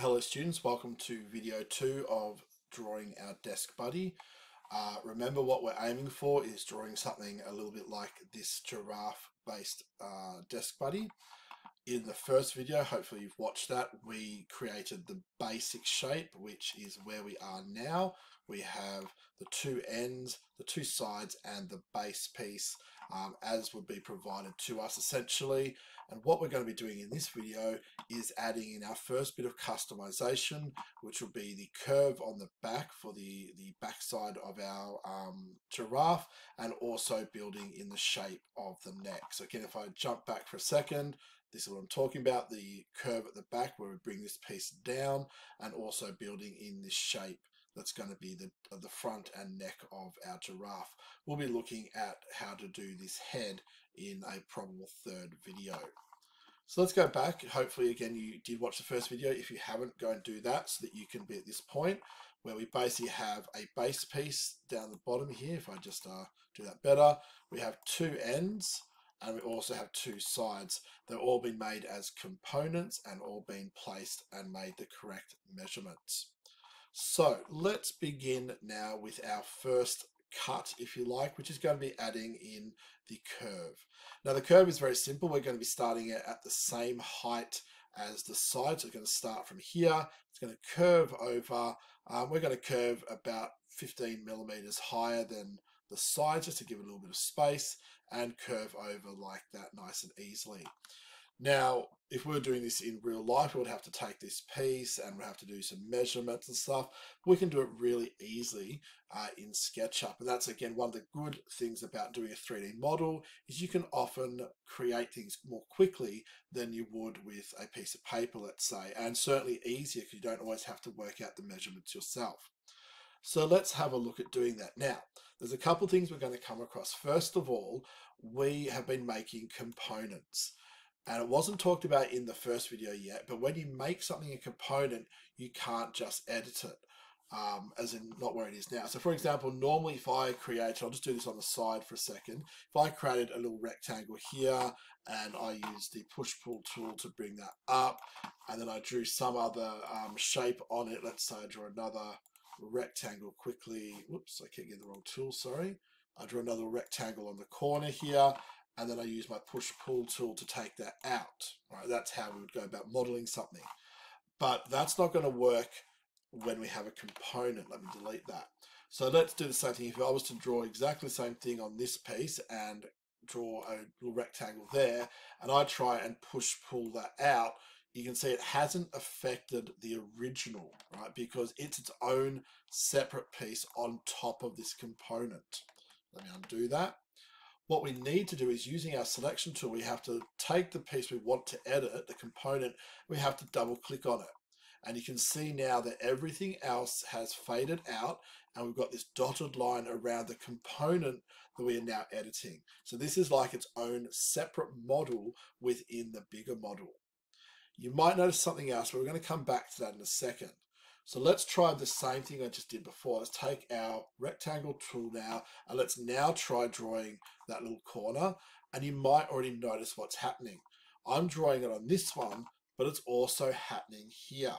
Hello students, welcome to video two of drawing our desk buddy. Uh, remember what we're aiming for is drawing something a little bit like this giraffe based uh, desk buddy. In the first video, hopefully you've watched that, we created the basic shape which is where we are now. We have the two ends, the two sides and the base piece um, as would be provided to us essentially and what we're going to be doing in this video is adding in our first bit of customization, which will be the curve on the back for the, the back side of our um, giraffe and also building in the shape of the neck. So again, if I jump back for a second, this is what I'm talking about, the curve at the back where we bring this piece down and also building in this shape that's going to be the, the front and neck of our giraffe. We'll be looking at how to do this head in a probable third video. So let's go back. Hopefully, again, you did watch the first video. If you haven't, go and do that so that you can be at this point where we basically have a base piece down the bottom here. If I just uh, do that better, we have two ends and we also have two sides. They're all been made as components and all been placed and made the correct measurements. So let's begin now with our first cut, if you like, which is going to be adding in the curve. Now the curve is very simple. We're going to be starting it at the same height as the side. So we're going to start from here. It's going to curve over. Um, we're going to curve about 15 millimeters higher than the side just to give it a little bit of space and curve over like that nice and easily. Now, if we are doing this in real life, we would have to take this piece and we have to do some measurements and stuff. We can do it really easily uh, in SketchUp. And that's, again, one of the good things about doing a 3D model is you can often create things more quickly than you would with a piece of paper, let's say, and certainly easier because you don't always have to work out the measurements yourself. So let's have a look at doing that. Now, there's a couple things we're going to come across. First of all, we have been making components and it wasn't talked about in the first video yet, but when you make something a component, you can't just edit it, um, as in not where it is now. So for example, normally if I create, I'll just do this on the side for a second, if I created a little rectangle here, and I used the push-pull tool to bring that up, and then I drew some other um, shape on it, let's say I draw another rectangle quickly, whoops, I keep getting the wrong tool, sorry. I draw another rectangle on the corner here, and then I use my push-pull tool to take that out. Right, that's how we would go about modeling something. But that's not going to work when we have a component. Let me delete that. So let's do the same thing. If I was to draw exactly the same thing on this piece and draw a little rectangle there, and I try and push-pull that out, you can see it hasn't affected the original, right? Because it's its own separate piece on top of this component. Let me undo that. What we need to do is using our selection tool, we have to take the piece we want to edit, the component, we have to double click on it. And you can see now that everything else has faded out and we've got this dotted line around the component that we are now editing. So this is like its own separate model within the bigger model. You might notice something else, but we're going to come back to that in a second. So let's try the same thing I just did before. Let's take our rectangle tool now and let's now try drawing that little corner. And you might already notice what's happening. I'm drawing it on this one, but it's also happening here.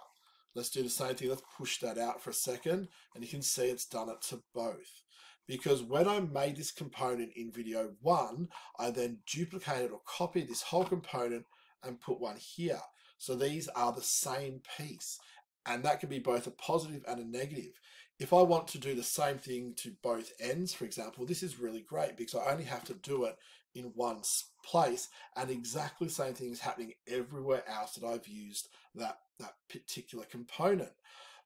Let's do the same thing. Let's push that out for a second and you can see it's done it to both. Because when I made this component in video one, I then duplicated or copied this whole component and put one here. So these are the same piece and that can be both a positive and a negative. If I want to do the same thing to both ends, for example, this is really great because I only have to do it in one place and exactly the same thing is happening everywhere else that I've used that, that particular component.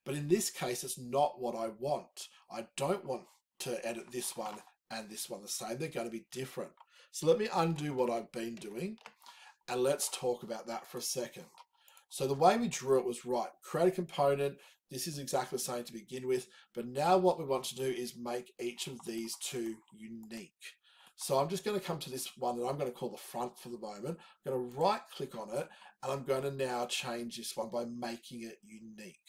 But in this case, it's not what I want. I don't want to edit this one and this one the same. They're going to be different. So let me undo what I've been doing and let's talk about that for a second. So the way we drew it was right. Create a component. This is exactly the same to begin with. But now what we want to do is make each of these two unique. So I'm just going to come to this one that I'm going to call the front for the moment. I'm going to right click on it and I'm going to now change this one by making it unique.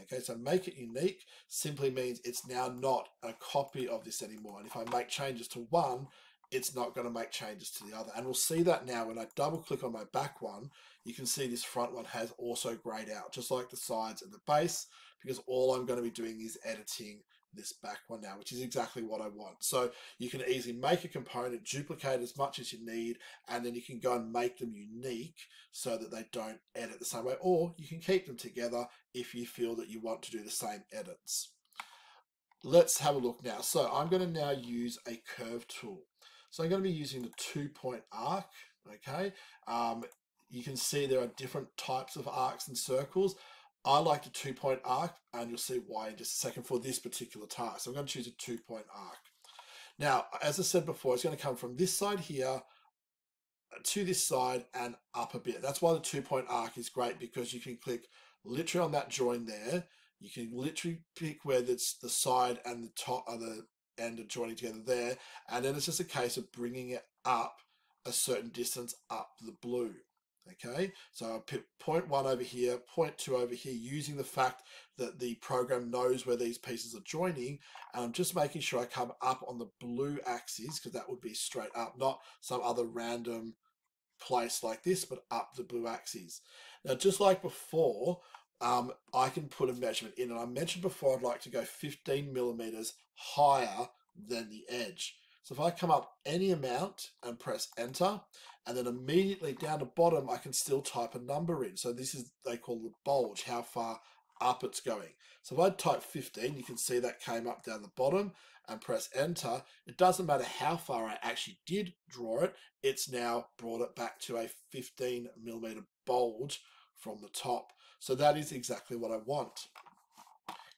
Okay, so make it unique simply means it's now not a copy of this anymore. And if I make changes to one, it's not going to make changes to the other. And we'll see that now when I double click on my back one, you can see this front one has also grayed out, just like the sides and the base, because all I'm going to be doing is editing this back one now, which is exactly what I want. So you can easily make a component, duplicate as much as you need, and then you can go and make them unique so that they don't edit the same way, or you can keep them together if you feel that you want to do the same edits. Let's have a look now. So I'm going to now use a curve tool. So I'm going to be using the two point arc, okay? Um, you can see there are different types of arcs and circles. I like the two point arc and you'll see why in just a second for this particular task. So I'm going to choose a two point arc. Now, as I said before, it's going to come from this side here to this side and up a bit. That's why the two point arc is great because you can click literally on that join there. You can literally pick where it's the side and the top of the are joining together there. And then it's just a case of bringing it up a certain distance up the blue. Okay, so I put point one over here, point two over here, using the fact that the program knows where these pieces are joining, and I'm just making sure I come up on the blue axis, because that would be straight up, not some other random place like this, but up the blue axis. Now, just like before, um, I can put a measurement in, and I mentioned before I'd like to go 15 millimeters higher than the edge. So if I come up any amount and press enter, and then immediately down the bottom, I can still type a number in. So this is, they call the bulge, how far up it's going. So if I type 15, you can see that came up down the bottom and press enter. It doesn't matter how far I actually did draw it, it's now brought it back to a 15 millimeter bulge from the top. So that is exactly what I want.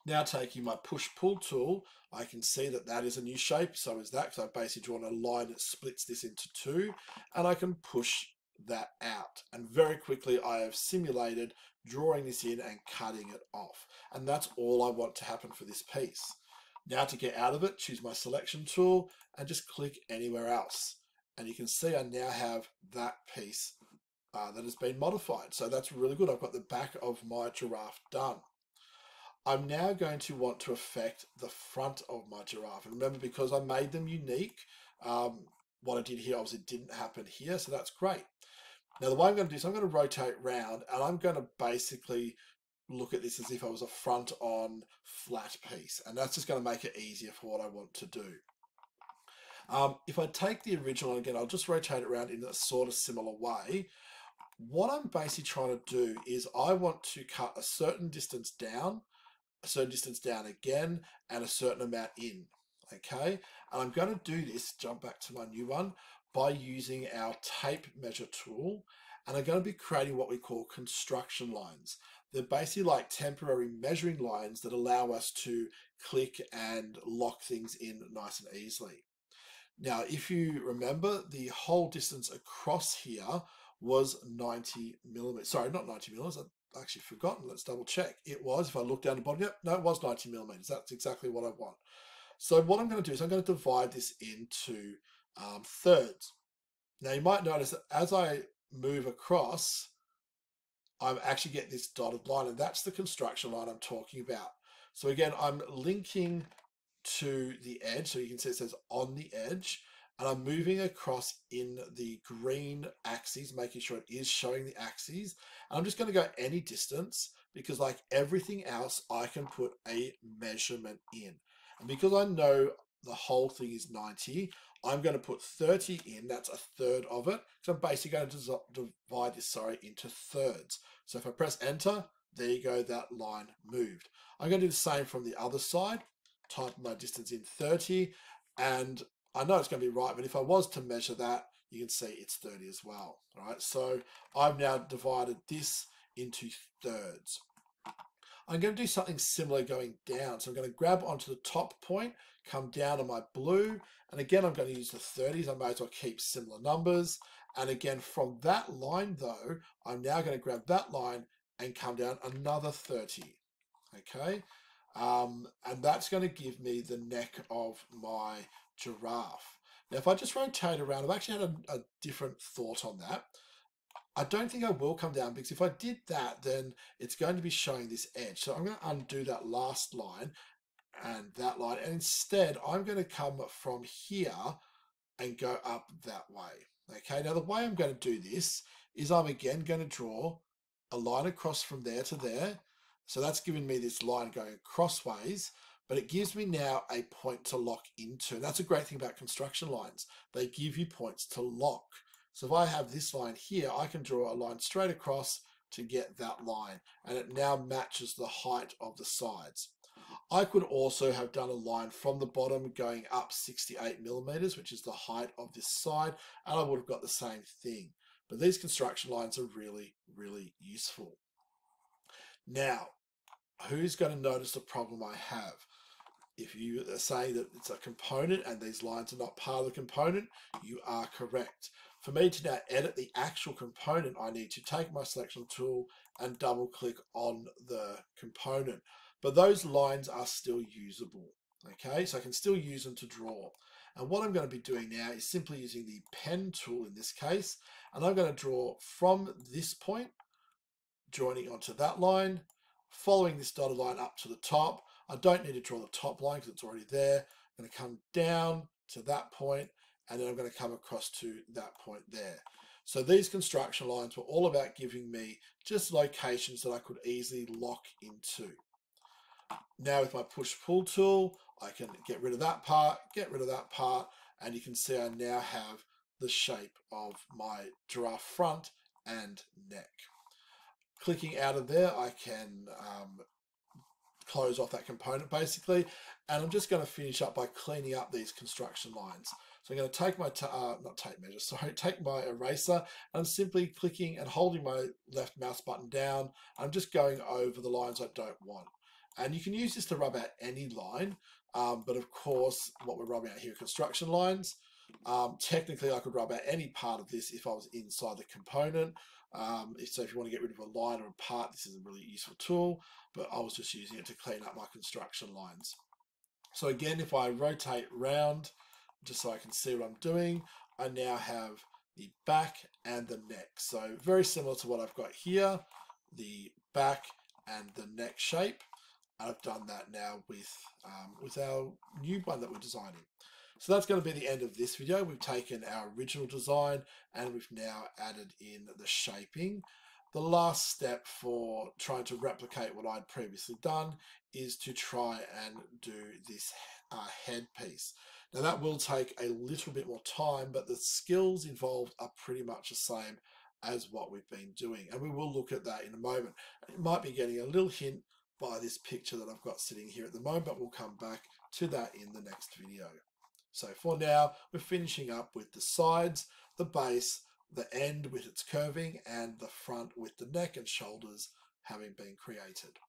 Now taking my push-pull tool, I can see that that is a new shape. So is that, because I've basically drawn a line that splits this into two, and I can push that out. And very quickly I have simulated drawing this in and cutting it off. And that's all I want to happen for this piece. Now to get out of it, choose my selection tool and just click anywhere else. And you can see I now have that piece uh, that has been modified. So that's really good. I've got the back of my giraffe done. I'm now going to want to affect the front of my giraffe. And remember, because I made them unique, um, what I did here obviously didn't happen here, so that's great. Now the way I'm going to do is I'm going to rotate round and I'm going to basically look at this as if I was a front on flat piece. And that's just going to make it easier for what I want to do. Um, if I take the original, again, I'll just rotate it around in a sort of similar way. What I'm basically trying to do is I want to cut a certain distance down a certain distance down again and a certain amount in okay? And I'm going to do this jump back to my new one by using our tape measure tool and I'm going to be creating what we call construction lines. They're basically like temporary measuring lines that allow us to click and lock things in nice and easily. Now if you remember the whole distance across here was 90 millimeters sorry not 90 millimeters actually forgotten. Let's double check. It was, if I look down the bottom, yep, no, it was 90 millimeters. That's exactly what I want. So what I'm going to do is I'm going to divide this into um, thirds. Now you might notice that as I move across, I'm actually get this dotted line, and that's the construction line I'm talking about. So again, I'm linking to the edge, so you can see it says on the edge, and I'm moving across in the green axes, making sure it is showing the axes. I'm just going to go any distance because like everything else, I can put a measurement in. And because I know the whole thing is 90, I'm going to put 30 in. That's a third of it. So I'm basically going to divide this, sorry, into thirds. So if I press enter, there you go, that line moved. I'm going to do the same from the other side. Type my distance in 30 and I know it's going to be right, but if I was to measure that, you can see it's 30 as well. All right, so I've now divided this into thirds. I'm going to do something similar going down. So I'm going to grab onto the top point, come down to my blue, and again, I'm going to use the 30s. I may as well keep similar numbers. And again, from that line though, I'm now going to grab that line and come down another 30. Okay, um, and that's going to give me the neck of my giraffe. Now, if I just rotate around, I've actually had a, a different thought on that. I don't think I will come down because if I did that, then it's going to be showing this edge. So I'm going to undo that last line and that line. And instead, I'm going to come from here and go up that way. Okay, now the way I'm going to do this is I'm again going to draw a line across from there to there. So that's giving me this line going crossways, but it gives me now a point to lock into. And that's a great thing about construction lines. They give you points to lock. So if I have this line here, I can draw a line straight across to get that line. And it now matches the height of the sides. I could also have done a line from the bottom going up 68 millimeters, which is the height of this side, and I would have got the same thing. But these construction lines are really, really useful. Now, who's going to notice the problem I have? If you are saying that it's a component and these lines are not part of the component, you are correct. For me to now edit the actual component, I need to take my selection tool and double click on the component but those lines are still usable. Okay, so I can still use them to draw. And what I'm going to be doing now is simply using the pen tool in this case, and I'm going to draw from this point, joining onto that line, following this dotted line up to the top. I don't need to draw the top line because it's already there. I'm going to come down to that point, and then I'm going to come across to that point there. So these construction lines were all about giving me just locations that I could easily lock into. Now with my push-pull tool, I can get rid of that part, get rid of that part, and you can see I now have the shape of my giraffe front and neck. Clicking out of there, I can um, close off that component basically, and I'm just going to finish up by cleaning up these construction lines. So I'm going to take my, uh, not tape measure, sorry, take my eraser, and I'm simply clicking and holding my left mouse button down. I'm just going over the lines I don't want. And you can use this to rub out any line, um, but of course, what we're rubbing out here are construction lines. Um, technically, I could rub out any part of this if I was inside the component. Um, so if you want to get rid of a line or a part, this is a really useful tool, but I was just using it to clean up my construction lines. So again, if I rotate round, just so I can see what I'm doing, I now have the back and the neck. So very similar to what I've got here, the back and the neck shape. And I've done that now with, um, with our new one that we're designing. So that's going to be the end of this video. We've taken our original design and we've now added in the shaping. The last step for trying to replicate what I'd previously done is to try and do this uh, head piece. Now that will take a little bit more time, but the skills involved are pretty much the same as what we've been doing. And we will look at that in a moment. It might be getting a little hint by this picture that I've got sitting here at the moment, but we'll come back to that in the next video. So for now, we're finishing up with the sides, the base, the end with its curving, and the front with the neck and shoulders having been created.